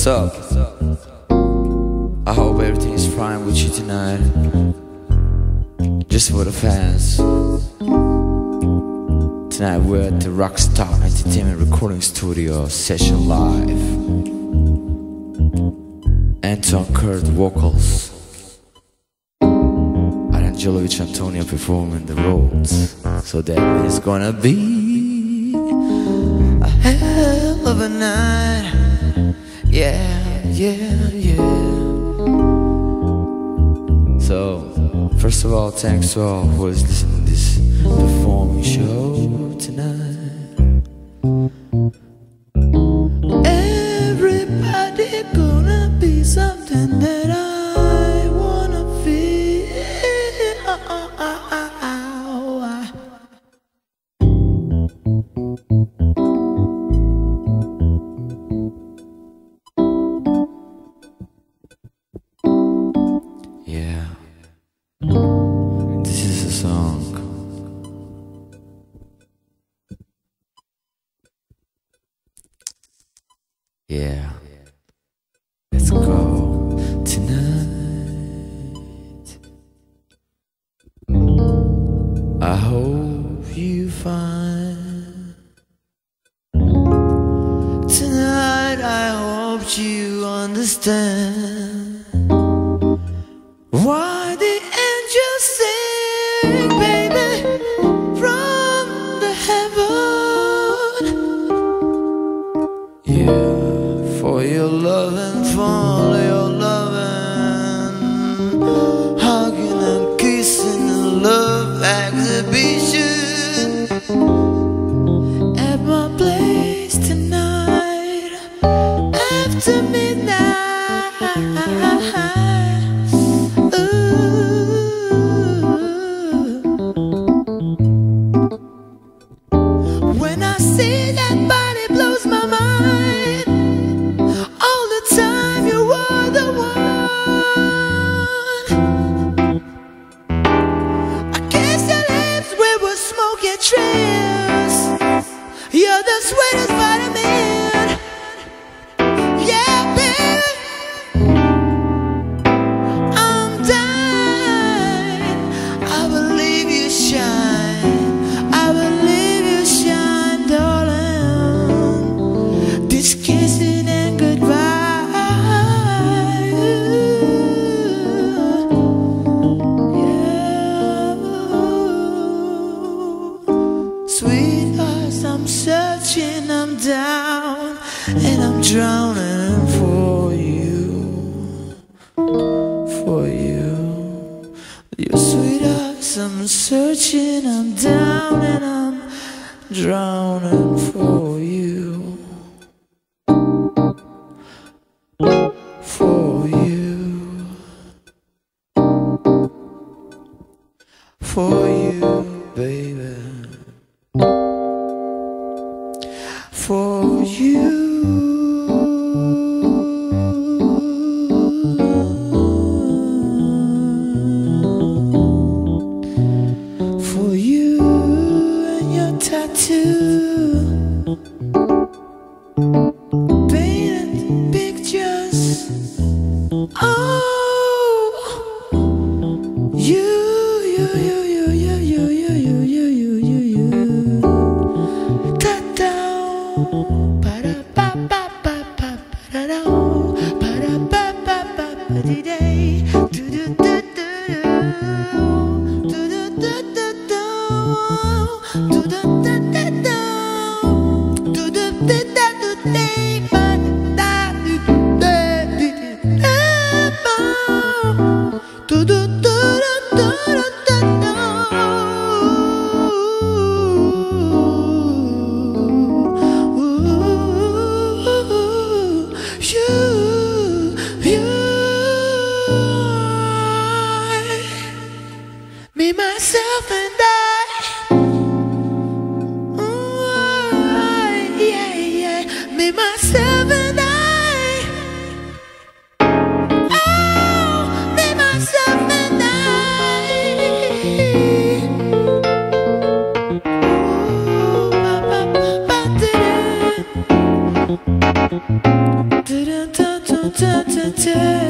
What's up? I hope everything is fine with you tonight. Just for the fans. Tonight we're at the Roc-Star Entertainment Recording Studio session live. Antoan Kurt vocals. Arandjelovic Antonije performing the Rhodes. So that is gonna be a hell of a night. Yeah, yeah, yeah. So, first of all, thanks to all who is listening to this performing show tonight. Yeah. Let's go tonight. I hope you find tonight. I hope you understand why at my place tonight after midnight. Sweetest vitamin For you. Your sweetheart, I'm searching, I'm down And I'm drowning for you. For you. For you, baby. For you, tattoo. Painted pictures. Oh You, you, you, you, you, you, you, you. Oh,